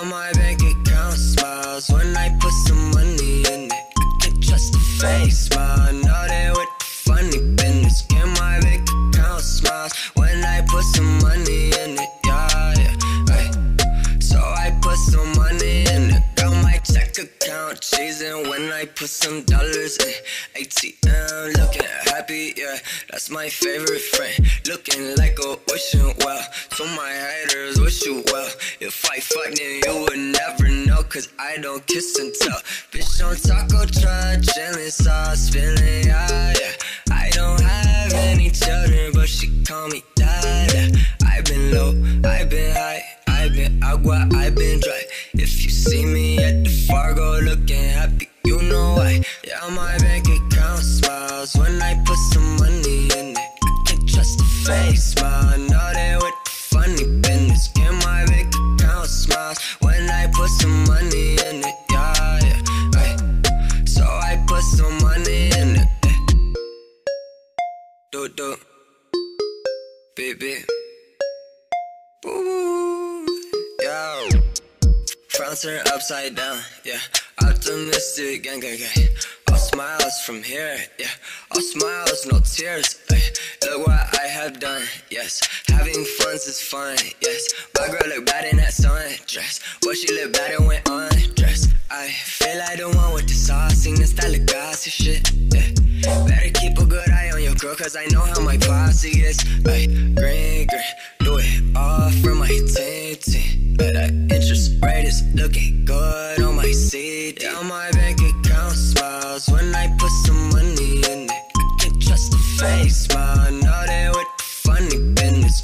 Yeah, my bank account smiles when I put some money in it. I can trust the face, smile. I know they with the funny business. Yeah, my bank account smiles when I put some money in it. Yeah, yeah. Ay. So I put some money in it. Got my check account cheesing when I put some dollars in. ATM looking happy, yeah. That's my favorite friend. Looking like a wishing well. So my haters wish you well. If I fuck, then you would never know. Cause I don't kiss and tell. Bitch on taco truck, chillin' sauce, feeling yeah, yeah. I don't have any children, but she call me dad. yeah. I've been low, I've been high, I've been agua, I've been dry. If you see me at the Fargo when I put some money in it. I can't trust the face. I know they with the funny business. Yeah, my bank account smiles when I put some money in it. Yeah, yeah. Ay. So I put some money in it. Eh. Do do, baby. Ooh, yo. Frowns turn upside down, yeah. Optimistic, gang, gang, gang. All smiles from here, yeah. All smiles, no tears. Ay. Look what I have done, yes. Having fun's is fun, yes. My girl look bad in that sundress. Well, she look bad and went undressed. I feel like the one with the sauce, sing the style of gossip shit, yeah. Better keep a good eye on your girl, cause I know how my posse is. Ay, green, green, do it all from my team. But that interest rate is looking good on my It's